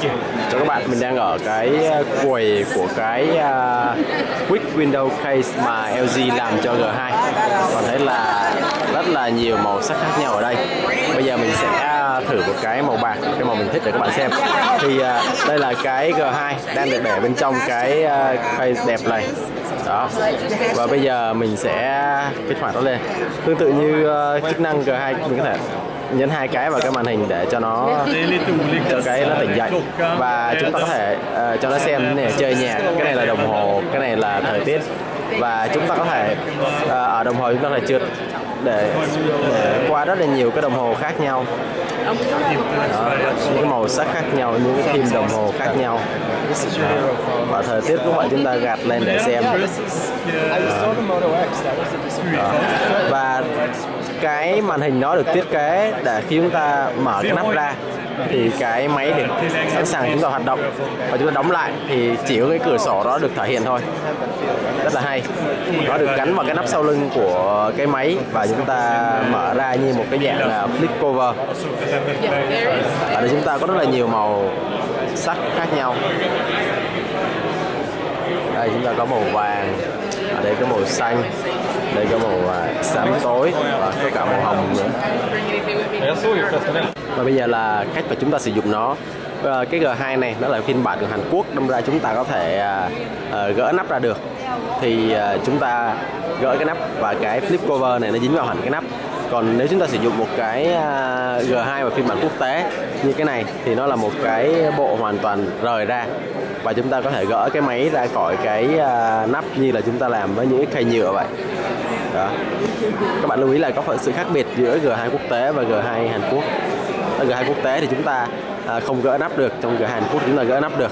Chào các bạn, mình đang ở cái ờ, quầy của cái uh, Quick Window Case mà LG làm cho G2 Còn thấy là rất là nhiều màu sắc khác nhau ở đây. Bây giờ mình sẽ ờ, thử một cái màu bạc, cái màu mình thích để các bạn xem. Thì uh, đây là cái G2 đang được để bên trong cái uh, case đẹp này. Đó. Và bây giờ mình sẽ kích hoạt nó lên. Tương tự như uh, chức năng G2 mình có thể nhấn hai cái vào cái màn hình để cho nó cho cái nó tỉnh dậy và chúng ta có thể uh, cho nó xem cái này là chơi nhạc cái này là đồng hồ cái này là thời tiết và chúng ta có thể uh, ở đồng hồ chúng ta có thể trượt để, để qua rất là nhiều cái đồng hồ khác nhau đó, những cái màu sắc khác nhau những cái phim đồng hồ khác nhau đó. và thời tiết cũng vậy chúng ta gạt lên để xem đó. Đó. và cái màn hình nó được thiết kế để khi chúng ta mở cái nắp ra, thì cái máy được sẵn sàng chúng ta hoạt động. Và chúng ta đóng lại thì chỉ có cái cửa sổ đó được thể hiện thôi. Rất là hay. Nó được gắn vào cái nắp sau lưng của cái máy và chúng ta mở ra như một cái dạng là flip cover. Ở đây chúng ta có rất là nhiều màu sắc khác nhau. Đây chúng ta có màu vàng, ở đây có màu xanh đây có màu à, xám tối và có cả màu hồng nữa. Và bây giờ là cách mà chúng ta sử dụng nó. Ờ, cái G2 này, nó là phiên bản của Hàn Quốc, đâm ra chúng ta có thể à, ờ, gỡ nắp ra được. Thì à, chúng ta gỡ cái nắp và cái flip cover này nó dính vào hẳn cái nắp còn nếu chúng ta sử dụng một cái à, G2 và phiên bản quốc tế như cái này thì nó là một cái bộ hoàn toàn rời ra. Và chúng ta có thể gỡ cái máy ra khỏi cái à, nắp như là chúng ta làm với những cái khay nhựa vậy. Đó. các bạn lưu ý là có phần sự khác biệt giữa G2 quốc tế và G2 Hàn Quốc. Ở G2 quốc tế thì chúng ta à, không gỡ nắp được, trong G2 Hàn Quốc chúng ta gỡ nắp được.